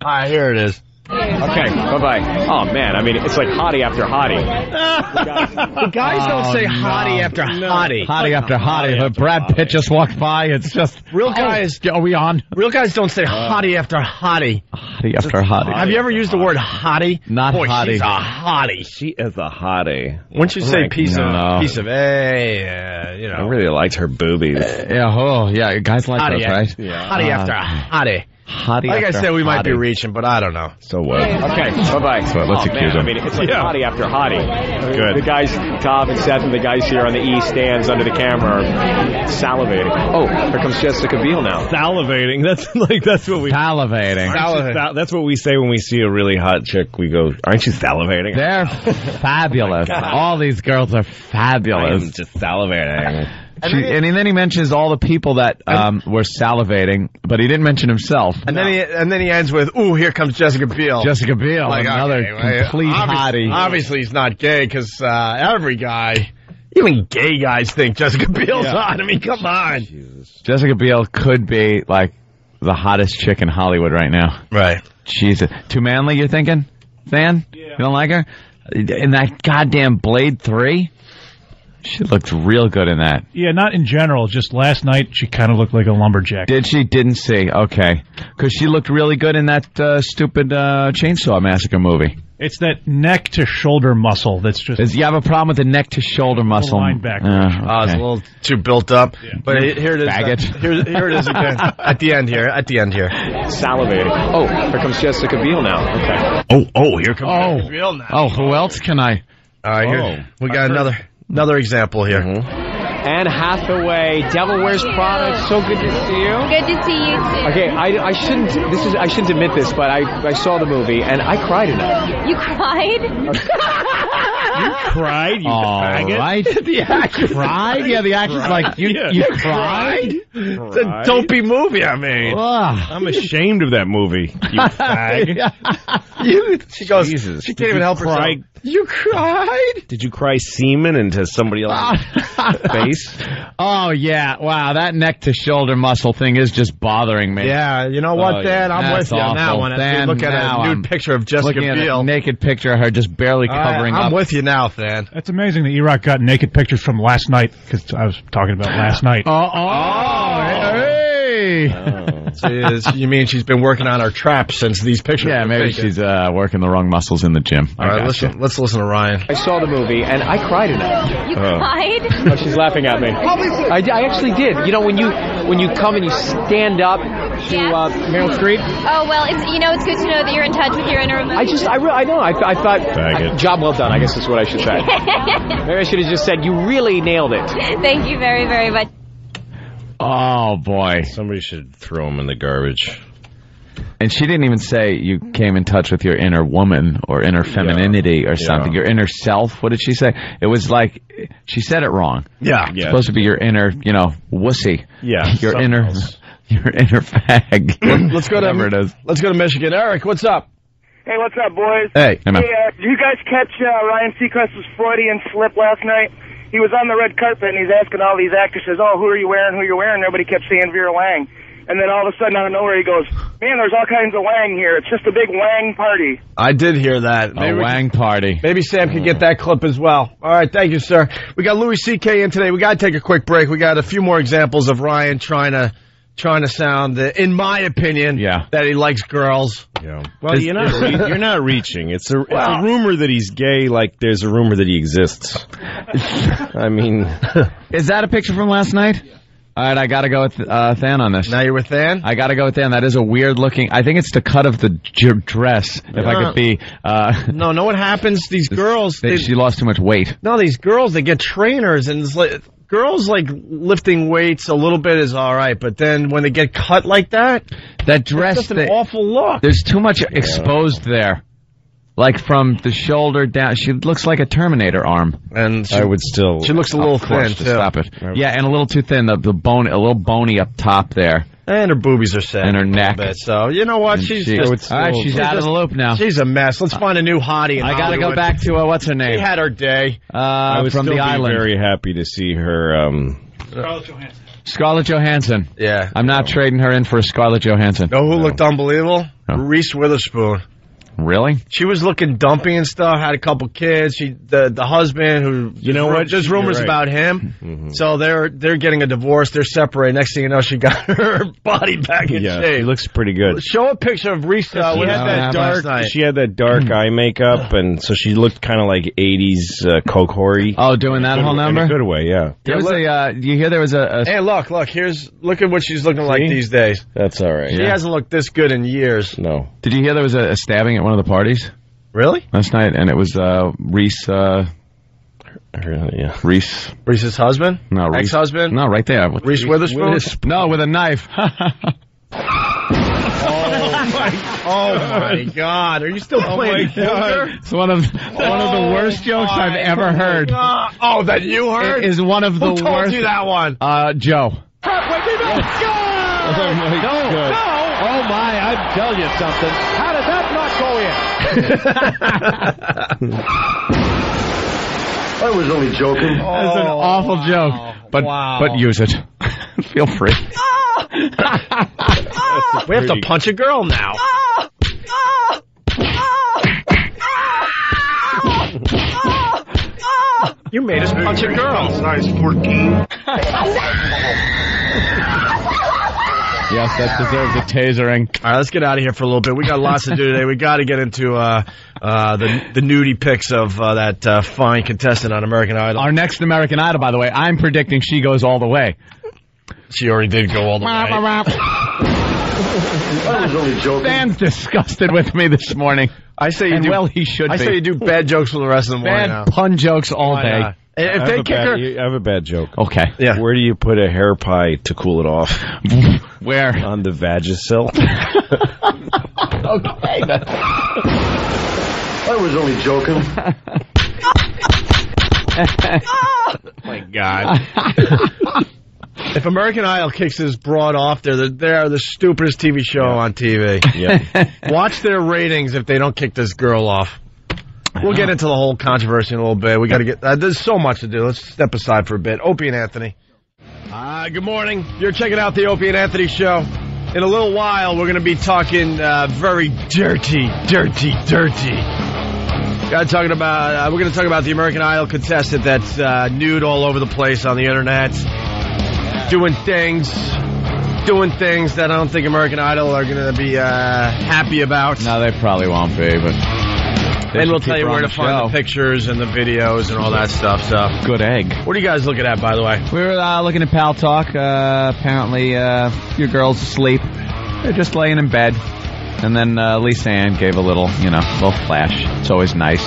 All right, here it is. Okay, bye bye. Oh man, I mean, it's like hottie after hottie. The guys don't say hottie after hottie. Hottie after hottie. But Brad Pitt just walked by. It's just Real Oh, guys- are we on? Real guys don't say hottie after hottie. Hottie after hottie. Have you ever used the word hottie? Not Boy, hottie. she's a hottie. She is a hottie. Once you say Right. piece No. of piece of a, uh, you I really liked her boobies. Yeah, oh, yeah, guys like hottie, those, right? Yeah. hottie Uh, after hottie. Hottie Like I said, we might be reaching, but I don't know. So what? Okay, bye bye. So let's oh, accuse man, him. I mean, it's like Yeah. hottie after hottie. Good. The guys, Tom and Seth, and the guys here on the E stands under the camera are salivating. Oh, here comes Jessica Biel now. Salivating. That's like that's what we. Salivating. Aren't you sal- That's what we say when we see a really hot chick. We go, "Aren't you salivating?" They're fabulous. Oh All these girls are I am fabulous. just salivating. She, and then he mentions all the people that um, were salivating, but he didn't mention himself. And then he and then he ends with, "Ooh, here comes Jessica Biel." Jessica Biel, Like, another okay, well, complete obviously, hottie. Obviously, he's not gay because uh, every guy, even gay guys, think Jessica Biel's Yeah. hot. I mean, come on. Jessica Biel could be like the hottest chick in Hollywood right now. Right. She's too manly. You're thinking, Fan? You don't like her? In that goddamn Blade Three, she looked real good in that. Yeah, not in general. Just last night, she kind of looked like a lumberjack. Did she? Didn't see. Okay, because she looked really good in that uh, stupid uh, Chainsaw Massacre movie. It's that neck to shoulder muscle that's just. Is you have a problem with the neck to shoulder muscle? linebacker. Uh, Oh, it's a little too built up. But he- here it is. Faggot. Here, here it is again. at the end here. At the end here. Salivating. Oh, here comes Jessica Biel now. Okay. Oh, oh, here comes Oh. Jessica Biel now. Oh, who else can I? All right, here Oh. we got another another example here. Mm-hmm. Anne Hathaway, Devil Wears Prada. So good to see you. Good to see you too. Okay, I, I shouldn't. This is I shouldn't admit this, but I I saw the movie and I cried in it. You cried? Cried, you All faggot. right. the actress cried. Yeah, the actress like you. Yeah. You cried. It's a dopey movie I mean, Ugh. I'm ashamed of that movie. You fag. You, she goes. Jesus. She can't even help cry? herself. You cried. Did you cry semen into somebody else's face? Oh yeah. Wow, that neck to shoulder muscle thing is just bothering me. Yeah, you know what, Oh, Dan? yeah. I'm That's with you on that one. As Dan, look at now a nude I'm picture of Jessica Looking at Biel. a naked picture of her just barely All right, covering I'm up. with you now, Than. That's amazing that E-Rock got naked pictures from last night because I was talking about last night. Oh, oh, oh hey. She is- you mean she's been working on her trap since these pictures? Yeah, maybe taken. she's uh, working the wrong muscles in the gym. All right, listen. Let's listen to Ryan. I saw the movie and I cried in it. You cried? Oh, she's laughing at me. I, I actually did. You know when you when you come and you stand up to Yeah. uh, Meryl Streep. Oh well, it's you know it's good to know that you're in touch with your inner emotions. I just I, re- I know I, I thought Faggot. job well done. I guess is what I should say. Maybe I should have just said you really nailed it. Thank you very very much. Oh boy. Somebody should throw him in the garbage. And she didn't even say you came in touch with your inner woman or inner femininity or something, your inner self. What did she say? It was like she said it wrong. Yeah. It's supposed to be your inner, you know, wussy. Yeah, Your inner, else. your inner fag. Let's go to Whatever it is. Let's go to Michigan. Eric, what's up? Hey, what's up, boys? Hey. Hey, man. Hey, uh, did you guys catch uh, Ryan Seacrest's Freudian slip last night? He was on the red carpet and he's asking all these actresses, "Oh, who are you wearing? Who are you wearing?" Everybody kept saying Vera Wang, and then all of a sudden, out of nowhere, he goes, "Man, there's all kinds of Wang here. It's just a big Wang party." I did hear that. A Maybe we wang party. Maybe Sam can get that clip as well. All right, thank you, sir. We got Louis C.K. in today. We got to take a quick break. We got a few more examples of Ryan trying to trying to sound, uh, in my opinion, Yeah. that he likes girls. Yeah. Well, you're not re- you're not reaching. It's a it's a rumor that he's gay. Like there's a rumor that he exists. I mean, Is that a picture from last night? All right, I got to go with uh, Than on this. Now you're with Than. I got to go with Than. That is a weird looking. I think it's the cut of the j- dress. If I could be. Uh, No, know what happens? These girls, they- they, she lost too much weight. no, these girls, they get trainers, and it's like girls like lifting weights a little bit is all right, but then when they get cut like that, That it's dress. just an they- awful look. There's too much exposed there. Like from the shoulder down, she looks like a Terminator arm. And she, I would still. she looks a little Of course, thin to too. Stop it. Yeah, and a little too thin. The, the bone, a little bony up top there, And her boobies are sad. And her a neck. Bit, so you know what? And She's she- just, all right, she's out of the loop now. She's a mess. Let's find a new hottie. In I got to go back to uh, what's her name. She name? had her day. Uh, I would from still the be island. very happy to see her. Um, Scarlett Johansson. Yeah. I'm not trading her in for a Scarlett Johansson. Know who looked unbelievable? No. Reese Witherspoon. Really? She was looking dumpy and stuff. Had a couple kids. She the the husband who You know what? There's rumors right. about him. Mm-hmm. So they're they're getting a divorce. They're separated. Next thing you know, she got her body back in yeah, shape. she looks pretty good. Show a picture of Reese. Uh, she had that dark. She had that dark eye makeup, and so she looked kind of like '80s uh, Coke Hori. Oh, doing that whole In a number? good way, yeah. There was look- a. Uh, you hear there was a. a Hey, look, look. Here's look at what she's looking like these days. That's all right. She hasn't looked this good in years. No. did you hear there was a, a stabbing at one of the parties Really? last night? And it was uh, Reese. Uh, Her- Yeah. Reese. Reese's husband? No, Reese. Ex-husband? No, right there. With- Reese Witherspoon? No, with a knife. Oh my God! Are you still playing poker? it's one of one of the worst jokes I've ever heard. God. Oh, that you heard? It is one of the Who told worst. you that one? Uh, Joe. Oh my God. Oh my, I tell you something. How did that not go in? I was only joking. That's an awful joke, but Wow. but use it. Feel free. we have to punch a girl now. You made us punch a girl. Size 14. Yes, that deserves a tasering. All right, let's get out of here for a little bit. We got lots to do today. We got to get into uh, uh, the the nudie pics of uh, that uh, fine contestant on American Idol. Our next American Idol, by the way, I'm predicting she goes all the way. She already did go all the way. I was only joking. Dan's disgusted with me this morning. I say you And do. well, he should I be. say you do bad jokes for the rest of the morning. Bad now. pun jokes all Why day. not? If I have, they a kick bad, her, I have a bad joke. Okay. yeah. Where do you put a hair pie to cool it off? Where? On the vagisil. okay. I was only joking. oh my God. if American Idol kicks this broad off, they're the, they're the stupidest TV show on TV. yeah. Watch their ratings if they don't kick this girl off. We'll get into the whole controversy in a little bit. We got to get. Uh, there's so much to do. Let's step aside for a bit. Opie and Anthony. Uh, good morning. You're checking out the Opie and Anthony show. In a little while, we're going to be talking uh, very dirty, dirty, dirty. Got talking about. Uh, we're going to talk about the American Idol contestant that's uh, nude all over the place on the internet, doing things, doing things that I don't think American Idol are going to be uh, happy about. no, they probably won't be, but. They and we'll tell you where to the find show. the pictures and the videos and all that stuff. So, Good egg. what are you guys looking at, by the way? We were uh, looking at Pal Talk. Uh, apparently, uh, your girl's asleep. They're just laying in bed. And then uh, Lisa Ann gave a little, you know, little flash. It's always nice.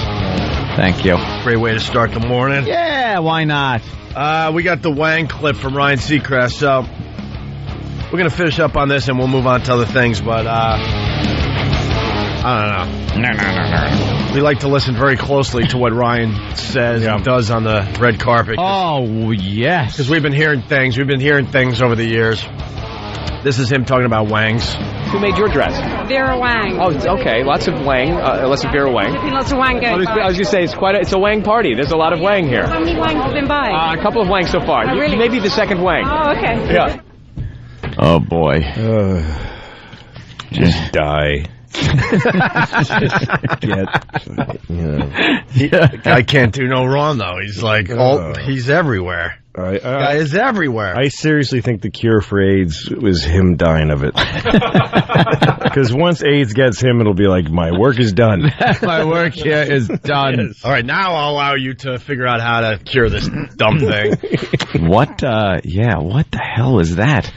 Thank you. Great way to start the morning. Yeah, why not? Uh, we got the Wang clip from Ryan Seacrest. So, We're gonna finish up on this and we'll move on to other things, but uh, I don't know. No, no, no, no. We like to listen very closely to what Ryan says and does on the red carpet. Oh, yes. Because we've been hearing things. We've been hearing things over the years. This is him talking about wangs. Who made your dress? Vera Wang. Oh, okay. Lots of Wang. Uh, lots of Vera Wang. Lots of Wang I going was, by. I was just say it's quite a, it's a Wang party. There's a lot of Wang here. How many Wangs have been by? Uh, a couple of Wang so far. Oh, really? Maybe the second Wang. oh, okay. Yeah. Oh, boy. Just die. Get, He, the guy can't do no wrong though. He's like, oh, he's everywhere. I, Guy is everywhere. I seriously think the cure for AIDS was him dying of it. Because once AIDS gets him, it'll be like, my work is done. My work here is done. All right, now I'll allow you to figure out how to cure this dumb thing. What, uh, yeah, what the hell is that?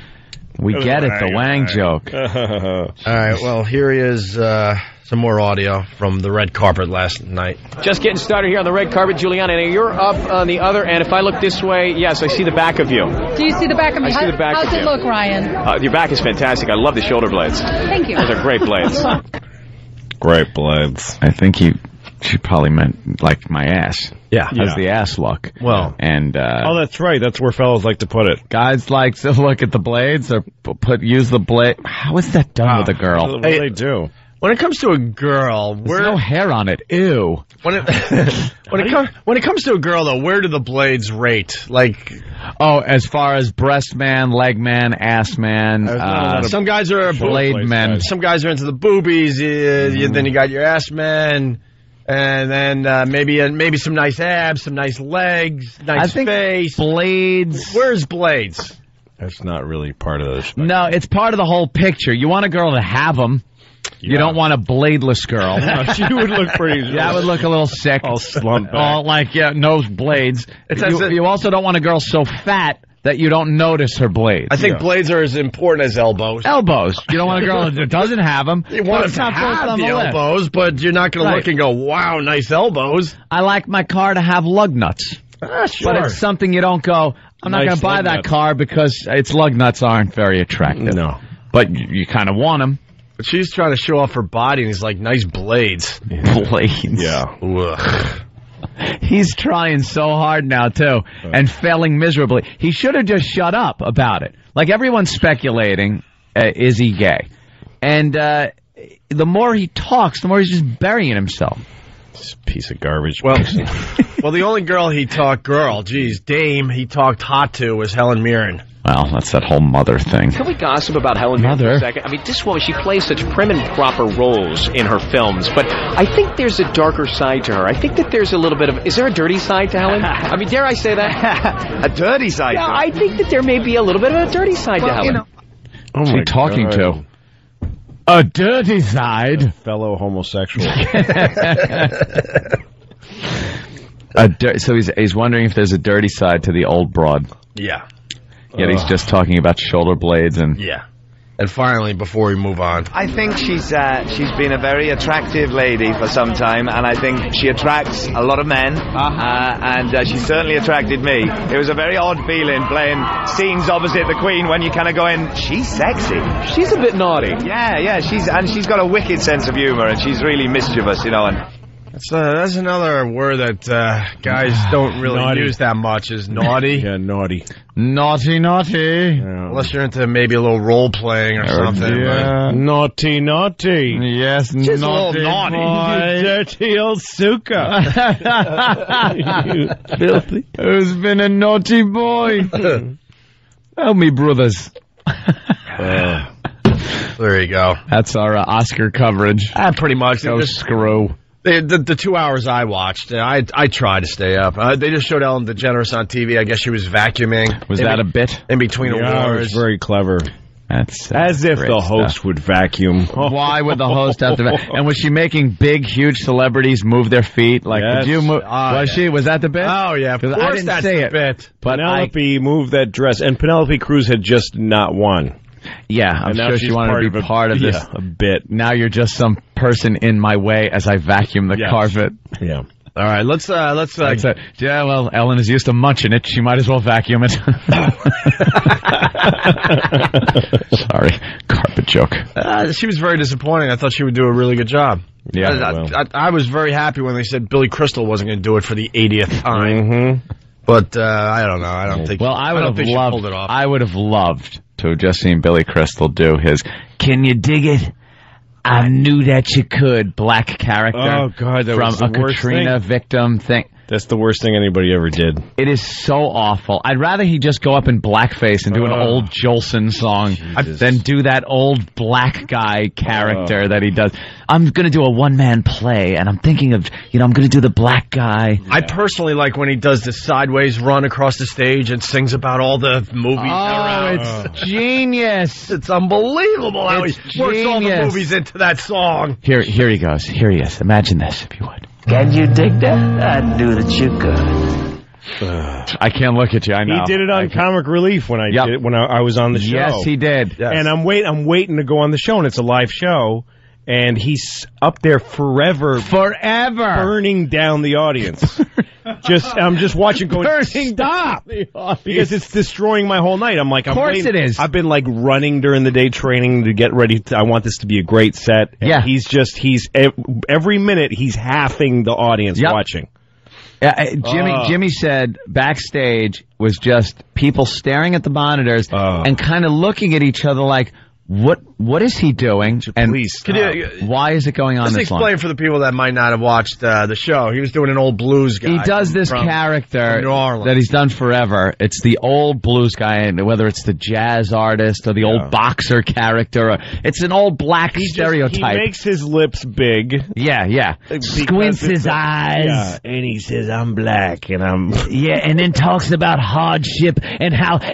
We get it, the Wang joke. All right, well, here he is. Uh, some more audio from the red carpet last night. Just getting started here on the red carpet, Giuliana. And you're up on the other end. If I look this way, yes, I see the back of you. Do you see the back of me? I see the back How's of it you. look, Ryan? Uh, your back is fantastic. I love the shoulder blades. Thank you. Those are great blades. Great blades. I think he, she probably meant like my ass. Yeah. How's the ass look? Well, And, uh, Oh, that's right. That's where fellas like to put it. guys like to look at the blades or put, use the blade. How is that done with a girl? What do they do? when it comes to a girl, There's where no hair on it. Ew. when it when it comes when it comes to a girl though, where do the blades rate? Like Oh, as far as breast man, leg man, ass man, uh, some guys are blade blades, men. guys. some guys are into the boobies. Uh, you, then you got your ass men, and then uh, maybe uh, maybe some nice abs, some nice legs, nice I think face. blades. Where's blades? That's not really part of this. No, it's part of the whole picture. You want a girl to have them. You don't want a bladeless girl. she would look pretty. That would look a little sick. All slumped back. All like yeah, no blades. It's as You, you also don't want a girl so fat that you don't notice her blades. I think blades are as important as elbows. elbows. You don't want a girl that doesn't have them. You want to have the elbows, but you're not going to look and go, "Wow, nice elbows." I like my car to have lug nuts. Ah, sure. But it's something you don't go. I'm not going to buy that nuts. car because its lug nuts aren't very attractive. No. But you, you kind of want them. But she's trying to show off her body, and he's like, "Nice blades." Blades. Yeah. Ugh. He's trying so hard now too, and failing miserably. He should have just shut up about it. Like everyone's speculating, uh, is he gay? And uh, the more he talks, the more he's just burying himself. This piece of garbage. Well, well, the only girl he talked girl, geez, Dame, he talked hot to was Helen Mirren. Well, that's that whole mother thing. Can we gossip about Helen Mirren for a second? I mean, this woman, she plays such prim and proper roles in her films, but I think there's a darker side to her. I think that there's a little bit of, is there a dirty side to Helen? I mean, dare I say that? A dirty side. yeah, I think that there may be a little bit of a dirty side to Helen. oh What's he talking God. to? A dirty side. Fellow homosexual. A so he's he's wondering if there's a dirty side to the old broad. Yeah, Yet he's just talking about shoulder blades and yeah. And finally, before we move on, I think she's uh, she's been a very attractive lady for some time, and I think she attracts a lot of men, uh, and uh, she certainly attracted me. It was a very odd feeling playing scenes opposite the Queen when you kind of go in, she's sexy. She's a bit naughty. Yeah, yeah, she's and she's got a wicked sense of humor, and she's really mischievous, you know. And that's uh, that's another word that uh, guys don't really Naughty. use that much. Is naughty, yeah, naughty. naughty, naughty. Yeah. unless you're into maybe a little role playing or something. Yeah. Naughty, naughty. Yes, Just a little naughty, naughty. You dirty old suka. boy. Filthy. Who's been a naughty boy? Help me, brothers. but- there you go. That's our uh, Oscar coverage. Ah, pretty much. Go They just- screw. The, the, the two hours I watched, I I tried to stay up. Uh, they just showed Ellen DeGeneres on TV. I guess she was vacuuming. Was in that be- a bit? in between Yeah, it was awards? very clever. That's As if great the stuff. host would vacuum. Why would the host have to? And was she making big, huge celebrities move their feet? Like, Yes. did you move? Ah, was yeah. she? Was that the bit? Oh yeah, of 'Cause course I didn't that's say the it. bit. But I, Penelope moved that dress, and Penelope Cruz had just not won. Yeah, I'm sure she wanted to be a- part of this. yeah, a bit. Now you're just some person in my way as I vacuum the Yes. carpet. Yeah. All right, let's uh let's uh. Yeah, well, Ellen is used to munching it. She might as well vacuum it. Sorry, carpet joke. Uh, she was very disappointing. I thought she would do a really good job. Yeah, I. I, I, I was very happy when they said Billy Crystal wasn't going to do it for the 80th time. Mm-hmm. But uh, I don't know. I don't think. Well, I would have loved. it off. I would have loved have just seen Billy Crystal do his "Can you dig it?" I knew that you could. Black character. Oh, God, that from was a Katrina thing. victim thing. That's the worst thing anybody ever did. It is so awful. I'd rather he just go up in blackface and do an Oh. old Jolson song Jesus. than do that old black guy character oh. that he does. I'm going to do a one man play, and I'm thinking of, you know, I'm going to do the black guy. I personally like when he does the sideways run across the stage and sings about all the movies. Oh, around. it's oh. genius. It's unbelievable how It's he works all the movies into that song. Here, here he goes. Here he is. Imagine this, if you would. Can you dig that? I knew that you could. I can't look at you. I know. He did it on Comic Relief when I Yep. did when I, I was on the show. Yes, he did. And I'm wait I'm waiting to go on the show and it's a live show and he's up there forever Forever. burning down the audience. just I'm just watching going Burning stop because it's destroying my whole night. I'm like Of I'm course waiting- it is. I've been like running during the day training to get ready. To, I want this to be a great set. And Yeah. he's just he's every minute he's halving the audience Yep. watching. Yeah, uh, Jimmy. Oh. Jimmy said backstage was just people staring at the monitors Oh. and kind of looking at each other like, "What? What is he doing?" And Please you, why is it going on just this long? explain for the people that might not have watched uh, the show. He was doing an old blues guy. He does this from- character from that he's done forever. It's the old blues guy, and whether it's the jazz artist or the old boxer character, or it's an old black He just- stereotype. he makes his lips big. yeah, yeah. Squints his eyes. Yeah, and he says, "I'm black," and I'm. Yeah, and then talks about hardship and how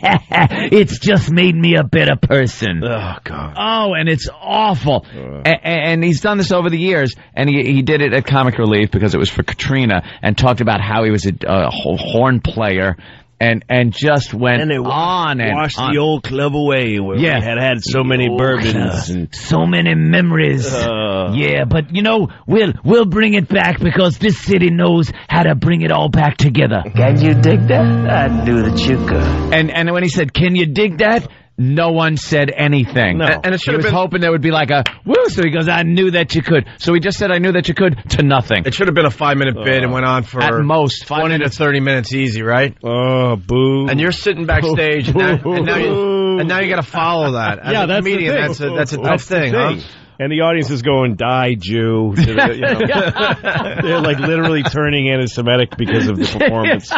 it's just made me a better person. Oh God. Oh, and it's awful. A- and he's done this over the years, and he he did it at Comic Relief because it was for Katrina, and talked about how he was a, a horn player, and and just went And they wa- on and washed on. the old club away where Yeah. we had had so many old bourbons and so many memories. Uh. yeah, but you know, we'll we'll bring it back because this city knows how to bring it all back together. Can you dig that? I knew that you could. And and when he said, "Can you dig that?" No one said anything. No. And- and it he should have was been- hoping there would be like a woo. So he goes, "I knew that you could." So he just said, "I knew that you could" to nothing. It should have been a five minute bit and uh, went on for At most, five 20 minutes. to 30 minutes easy, right? oh boo. And you're sitting backstage, and now, and now you and now you got to follow that. As yeah, a that's comedian, the thing. that's a that's a tough thing, thing. huh? And the audience is going, "Die, Jew!" To the, you know, they're like literally turning anti-Semitic because of the performance.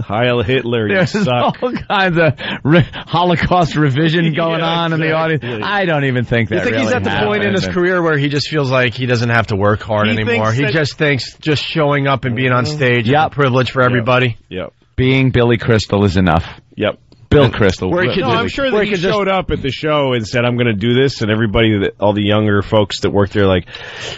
Heil Hitler, you There's suck. all kinds of re- Holocaust revision going Yeah, on in the audience. I don't even think that You think he's at the point in his career where he just feels like he doesn't have to work hard He anymore. He just thinks just showing up and being on mm-hmm. stage is Yep. a privilege for everybody. Yep, Being Billy Crystal is enough. yep. Bill Crystal. where he No, I'm sure that he he could just- showed up at the show and said, "I'm going to do this," and everybody, that, all the younger folks that work there, like,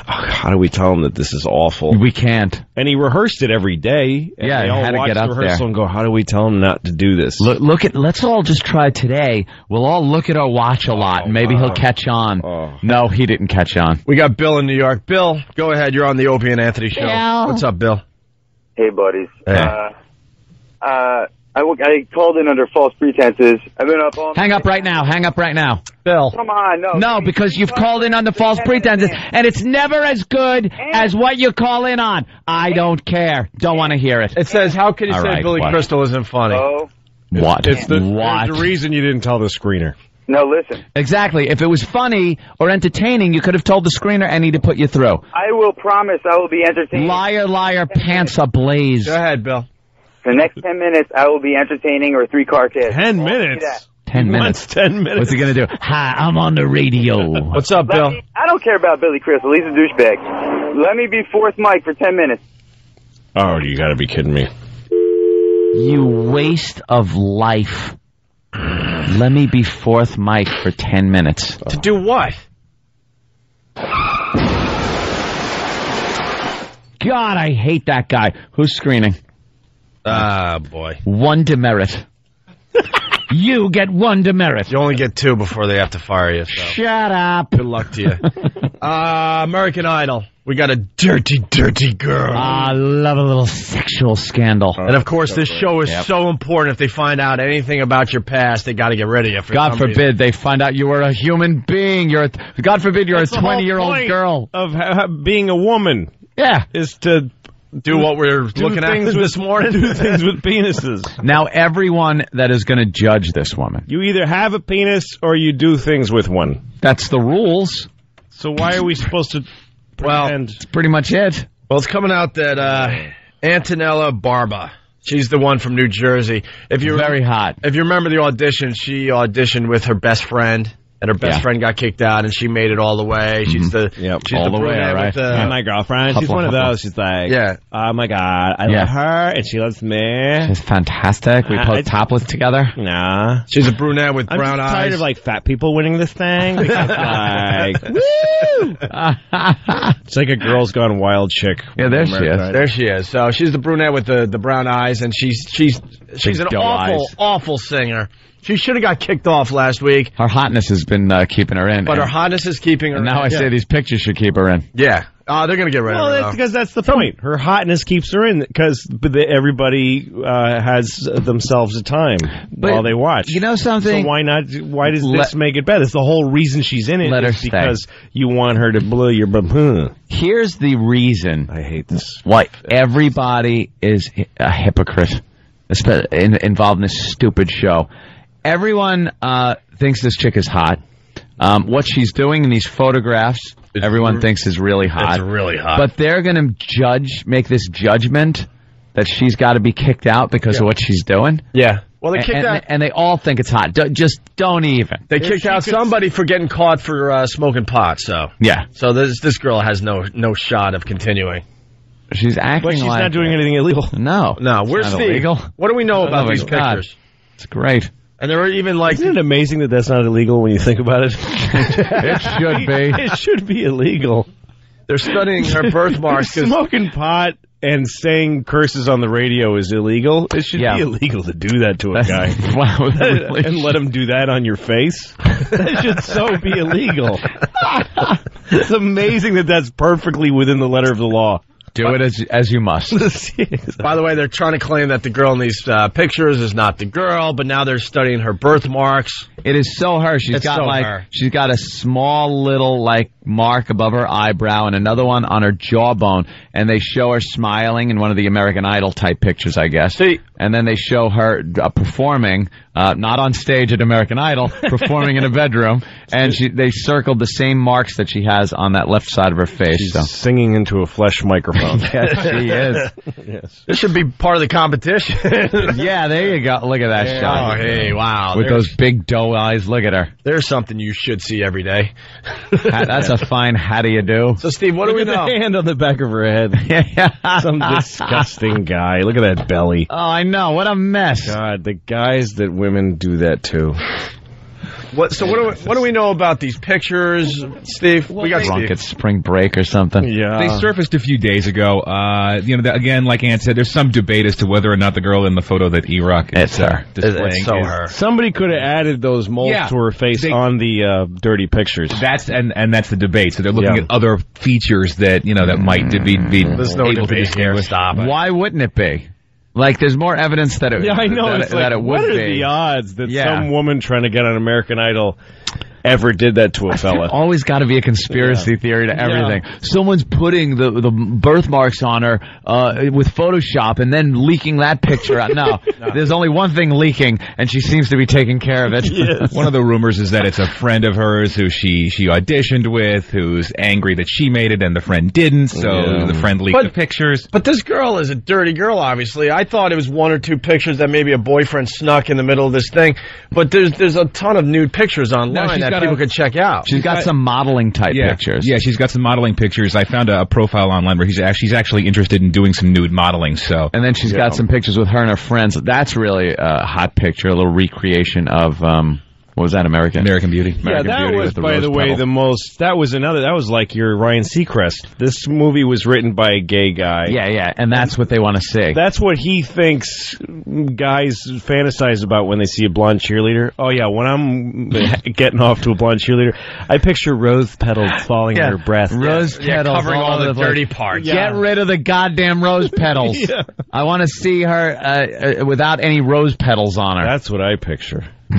oh, how do we tell him that this is awful? we can't. And he rehearsed it every day. And Yeah, they he all had to watched get the up rehearsal there. and go, "How do we tell him not to do this?" Look, look at. Let's all just try today. We'll all look at our watch a lot, and maybe he'll catch on. Oh. No, he didn't catch on. We got Bill in New York. Bill, go ahead. You're on the Opie and Anthony show. Bill. What's up, Bill? Hey, buddies. Hey. Uh, uh, I, w- I called in under false pretenses. I've been up all Hang up right now. Hang up right now. Bill. Come on, no. No, because you've called in under false pretenses, and it's never as good as what you call in on. I don't care. Don't want to hear it. It says, how can you All say right, Billy what? Crystal isn't funny? Oh, What? it's the, what? the reason you didn't tell the screener. no, listen. Exactly. If it was funny or entertaining, you could have told the screener any to put you through. I will promise I will be entertaining. Liar, liar, pants ablaze. Go ahead, Bill. For the next 10 minutes, I will be entertaining or three car kiss. Ten I'll minutes. Ten minutes. wants ten minutes. What's he gonna do? Hi, I'm on the radio. What's up, Bill? Me- I don't care about Billy Crystal. He's a douchebag. Let me be fourth mic for 10 minutes. Oh, you got to be kidding me. You waste of life. Let me be fourth mic for ten minutes. To do what? God, I hate that guy. Who's screening? Ah, boy. One demerit. You get one demerit. You only get two before they have to fire you. So. Shut up. Good luck to you. uh, American Idol. We got a dirty, dirty girl. I love a little sexual scandal. and of course, this show is Yep. so important. If they find out anything about your past, they got to get rid of you. For God some reason. forbid they find out you were a human being. You're a, God forbid you're That's a 20 year old girl. of ha- being a woman. Yeah. Is to do what we're do looking at things this morning. Do things with penises. Now everyone that is going to judge this woman. You either have a penis or you do things with one. That's the rules. So why are we supposed to Well, pretend? That's pretty much it. Well, it's coming out that uh, Antonella Barba, she's the one from New Jersey. If you're Very hot. if you remember the audition, she auditioned with her best friend, and her best Yeah. friend got kicked out, and she made it all the way. She's the Yep. she's All the, the way, right. with the- And my girlfriend, she's one of those. She's like, Yeah. oh my god, I Yeah. love her, and she loves me. She's fantastic. We Uh, put topless together. Nah. she's a brunette with I'm brown eyes. tired of like fat people winning this thing. Because, like, woo! It's like a girl's gone wild chick. Yeah, there she is. Idol. There she is. So she's the brunette with the, the brown eyes, and she's she's she's an awful eyes. awful singer. She should have got kicked off last week, Her hotness has been uh, keeping her in. but her hotness is keeping her. and now I in. say these pictures should keep her in. yeah. Oh, they're gonna get rid Well, of her. that's though. because that's the point. Her hotness keeps her in because everybody uh, has themselves a time while they watch. You know something? So why not? Why does Let- this make it better? It's the whole reason she's in it. Let her is stay. because you want her to blow your bum. Here's the reason I hate this. why everybody is a hypocrite espe- in, involved in this stupid show. Everyone uh, thinks this chick is hot. Um, what she's doing in these photographs, everyone thinks is really hot. It's really hot. But they're going to judge, make this judgment that she's got to be kicked out because of what she's doing. yeah. Well, they And, kicked and, out. and they all think it's hot. Do, just don't even. They If kicked out could- somebody for getting caught for uh, smoking pot. So, Yeah, so this this girl has no no shot of continuing. She's acting But she's like not doing anything illegal. No, No, where's not Steve? illegal. What do we know oh about Oh, these God. pictures? It's great. And there are even like Isn't it amazing that that's not illegal when you think about it? It should be. it should be illegal. they're studying her birthmarks. 'cause- Smoking pot and saying curses on the radio is illegal. It should Yeah. be illegal to do that to a guy. wow, really and let him do that on your face. that should so be illegal. it's amazing that that's perfectly within the letter of the law. Do it as as you must. By the way, they're trying to claim that the girl in these uh, pictures is not the girl, but now they're studying her birthmarks. It is so her. She's It's got so like her. she's got a small little like mark above her eyebrow and another one on her jawbone, and they show her smiling in one of the American Idol type pictures, I guess. See- and then they show her uh, performing, uh, not on stage at American Idol, performing in a bedroom, and she they circled the same marks that she has on that left side of her face. She's so. singing into a flesh microphone. Yes, she is. yes. This should be part of the competition. Yeah, there you go. Look at that Oh, shot. Oh, hey, wow. With there's, those big doe eyes. Look at her. there's something you should see every day. That's a fine how do you do. So, Steve, what do we at know? the hand on the back of her head. Some disgusting guy. Look at that belly. Oh, I know. What a mess. God, the guys that women do that to. What, so, what do, we, what do we know about these pictures, Steve? we got Drunk Steve. at spring break or something. Yeah. They surfaced a few days ago. Uh, you know, that, again, like Ann said, there's some debate as to whether or not the girl in the photo that E-Rock is It's her. uh, displaying It's so is- her. Somebody could have added those moles Yeah. to her face They- on the uh, dirty pictures. That's and and that's the debate. So they're looking Yeah. at other features that you know that might be, be There's no able to debate here. distinguish. Stop it. Why wouldn't it be? Like, there's more evidence that it, yeah, I know. that, that like, it would what are be. the odds that Yeah. some woman trying to get on American Idol ever did that to a fella? Always got to be a conspiracy theory to everything. Someone's putting the the birthmarks on her uh, with Photoshop and then leaking that picture out. No, there's only one thing leaking, and she seems to be taking care of it. One of the rumors is that it's a friend of hers who she she auditioned with, who's angry that she made it and the friend didn't. So Yeah. the friend leaked But- the pictures. But this girl is a dirty girl, obviously. I thought it was one or two pictures that maybe a boyfriend snuck in the middle of this thing. But there's there's a ton of nude pictures online she's that got people a- could check out. She's got some modeling type yeah, pictures. Yeah, she's got some modeling pictures. I found a, a profile online where he's actually, she's actually interested in doing some nude modeling. So And then she's got some pictures with her and her friends. That's really a hot picture, a little recreation of um, What was that? American American Beauty. American yeah, that Beauty was, with the by the way, petal. the most. That was another. That was like your Ryan Seacrest. This movie was written by a gay guy. Yeah, yeah, and that's what they want to see. That's what he thinks guys fantasize about when they see a blonde cheerleader. Oh yeah, when I'm getting off to a blonde cheerleader, I picture rose petals falling Yeah, on her breast. rose Yeah, petals covering all over the place. dirty parts. Get rid of the goddamn rose petals. Yeah. I want to see her uh, uh, without any rose petals on her. That's what I picture.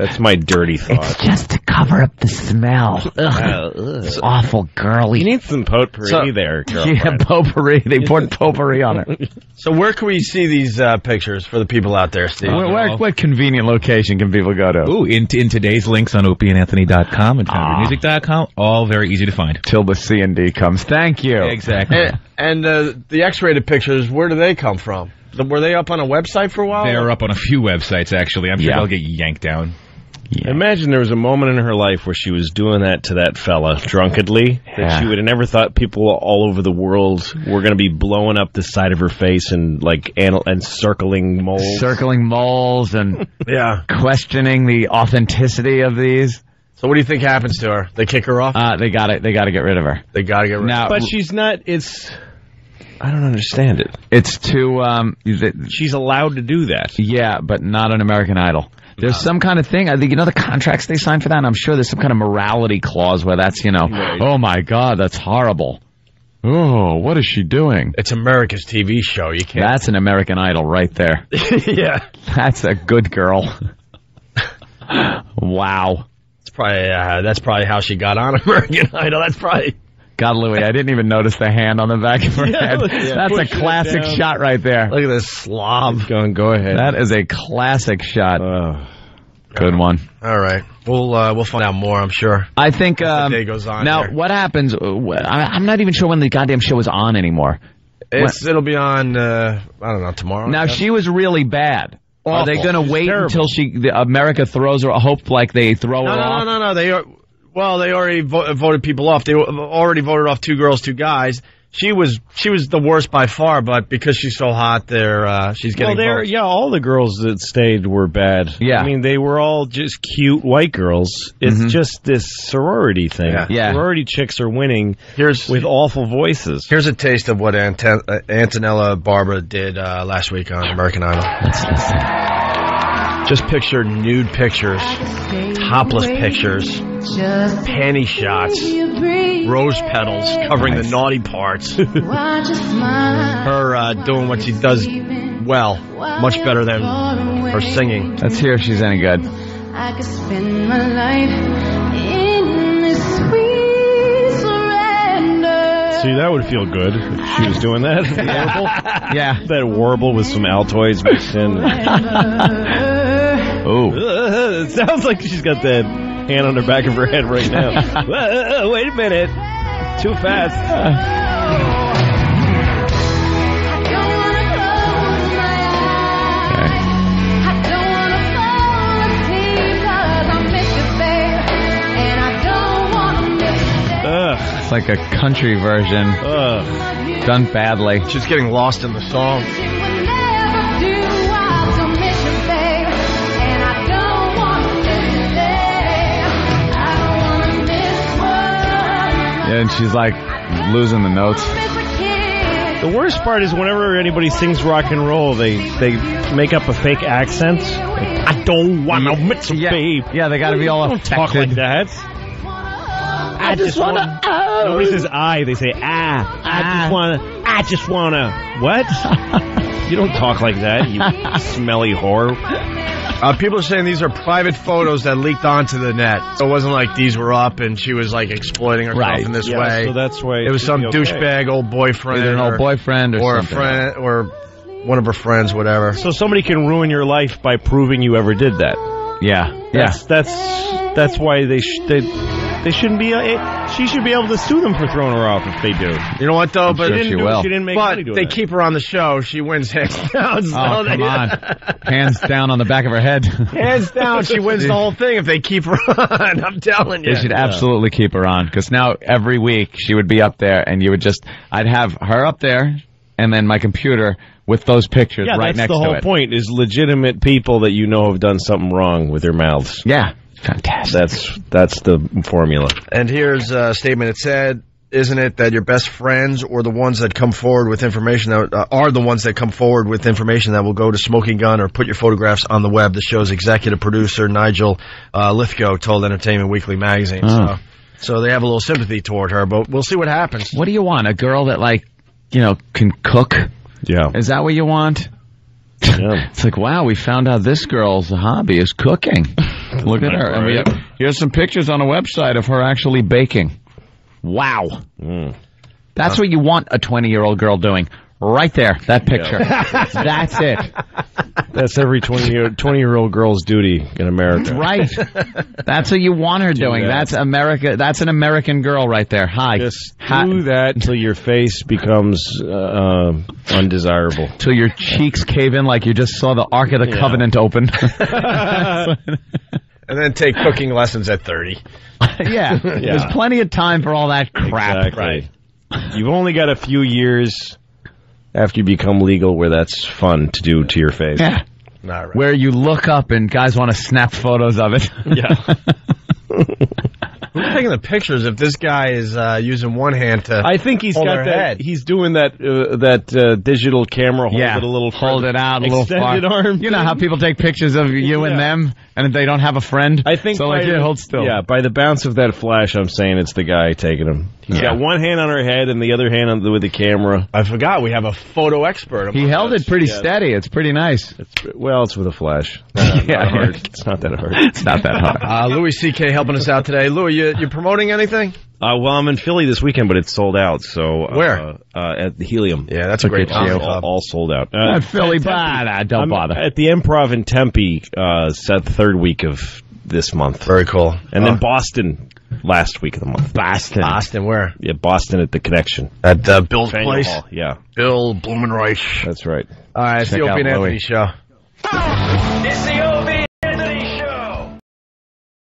That's my dirty thought. It's just to cover up the smell. Ugh. It's awful girly. You need some potpourri So- there, Yeah, girlfriend. potpourri. They poured potpourri on her. So where can we see these uh, pictures for the people out there, Steve? Where, where, what convenient location can people go to? Ooh, in, in today's links on opieandanthony.com and Ah. foundrymusic.com, all very easy to find. Till the C and D comes. Thank you. Exactly. And, and uh, the X-rated pictures, where do they come from? Were they up on a website for a while? They're up on a few websites, actually. I'm sure Yeah. they'll get yanked down. Imagine there was a moment in her life where she was doing that to that fella drunkenly that she would have never thought people all over the world were going to be blowing up the side of her face and like anal- and circling moles. Circling moles and Yeah. questioning the authenticity of these. So what do you think happens to her? They kick her off? Uh, they got it. They got to get rid of her. they got to get rid Now, but she's not. It's. I don't understand it. it's too. Um, th- She's allowed to do that. yeah, but not an American Idol. There's some kind of thing. I think you know the contracts they signed for that. I'm sure there's some kind of morality clause where that's you know, Right. oh my god, that's horrible. Oh, what is she doing? It's America's TV show. You can't. That's an American Idol right there. yeah. That's a good girl. wow. It's probably uh, that's probably how she got on American Idol. That's probably God, Louis, I didn't even notice the hand on the back of her Yeah, head. yeah. That's a classic shot right there. look at this slob. Going, go ahead. That is a classic shot. Uh, Good one. All right, we'll uh, we'll find out more. I'm sure. I think um, day goes on now here. what happens? uh, I- I'm not even sure when the goddamn show is on anymore. It's, it'll be on. Uh, I don't know tomorrow. Now she was really bad. Are they going to wait terrible. until she the America throws her? Hope like they throw No, her no, off. no, no, no. They are. Well, they already vo- voted people off. They already voted off two girls, two guys. She was she was the worst by far, but because she's so hot, they're uh, she's well, getting there, votes. yeah, all the girls that stayed were bad. Yeah. I mean, they were all just cute white girls. It's Mhm. just this sorority thing. Yeah. Yeah. Sorority chicks are winning Here's with awful voices. here's a taste of what Anton- uh, Antonella Barbara did uh, last week on American Idol. Just picture nude pictures, topless pictures, panty shots, rose petals covering the naughty parts. her uh, doing what she does well, much better than her singing. Let's hear if she's any good. I could spend my life in this sweet surrender. See, that would feel good if she was doing that. warble. Yeah. That warble with some altoids mixed in. Oh. it sounds like she's got that hand on the back of her head right now. Uh, Wait a minute. Too fast. Ugh. It's like a country version Ugh. done badly. She's getting lost in the song. And she's like losing the notes. The worst part is whenever anybody sings rock and roll, they they make up a fake accent. Like, I don't want to miss a Yeah, babe. yeah, they got to be all Don't talk like that. I just wanna. Nobody says I. They say ah. I just wanna. I just wanna. What? you don't talk like that. You smelly whore. Uh, people are saying these are private photos that leaked onto the net. So it wasn't like these were up and she was like exploiting herself Right. in this Yeah, way. so that's why it was some okay. douchebag old boyfriend, Either an or, old boyfriend or, or a friend, or one of her friends, whatever. So somebody can ruin your life by proving you ever did that. Yeah, yeah. That's that's that's why they sh- they they shouldn't be. Uh, she should be able to sue them for throwing her off if they do. You know what though? but sure she didn't she do. She didn't make but money doing they that. keep her on the show. She wins hands down. Oh, so Oh, they- come on. Hands down on the back of her head. hands down, she wins the whole thing if they keep her on. I'm telling you. They should absolutely keep her on because now every week she would be up there and you would just, I'd have her up there and then my computer with those pictures Yeah, right that's next the whole point. Is legitimate people that you know have done something wrong with their mouths. Yeah. Fantastic. That's that's the formula. And here's a statement. It said, "Isn't it that your best friends or the ones that come forward with information that uh, are the ones that come forward with information that will go to Smoking Gun or put your photographs on the web?" The show's executive producer Nigel uh, Lythgoe told Entertainment Weekly magazine. Oh. So, so they have a little sympathy toward her, but we'll see what happens. What do you want? A girl that like, you know, can cook? Yeah. Is that what you want? Yeah. It's like, wow, we found out this girl's hobby is cooking. Look at her. And we here's some pictures on a website of her actually baking. Wow. Mm. That's what you want a 20 year old girl doing. Right there, that picture. That's it. That's every 20 year, 20 year old girl's duty in America. Right. That's what you want her doing. that. That's America. That's an American girl right there. Hi. Just Hi. do that until your face becomes uh, undesirable. Till your cheeks cave in like you just saw the Ark of the Yeah. Covenant open. And then take cooking lessons at 30. yeah. There's plenty of time for all that crap. Exactly. You've only got a few years after you become legal where that's fun to do to your face. Yeah. Not right. Where you look up and guys want to snap photos of it. Yeah. Who's taking the pictures if this guy is uh, using one hand to I think he's hold got her that. head? He's doing that uh, that uh, digital camera. Hold yeah. it a little. Hold it out a little far. Extended arm. You know how people take pictures of you and them and they don't have a friend? I think so. Like, by here, hold still. Yeah, by the bounce of that flash, I'm saying it's the guy taking him. He's Yeah. got one hand on her head and the other hand on the, with the camera. I forgot we have a photo expert. He held us. it pretty Yeah. steady. It's pretty nice. It's, well, it's with a flash. Not, Yeah. not. It's not that hard. It's not that hard. Uh, Louis C.K. helping us out today. Louis, you, you promoting anything? Uh, well, I'm in Philly this weekend, but it's sold out. So uh, Where? Uh, at the Helium. Yeah, that's a great show. you. all, all sold out. Uh, Philly, at Tempe. bah, nah, don't I'm bother. At the Improv in Tempe, uh, set the third week of this month, Very cool. and Uh, then Boston last week of the month. Boston. Boston, where? Yeah, Boston at the Connection. At uh, Bill's Faneuil place. Hall, Yeah, Bill Blumenreich. that's right. All right, it's the Check out Opie and Anthony Louis. show. It's the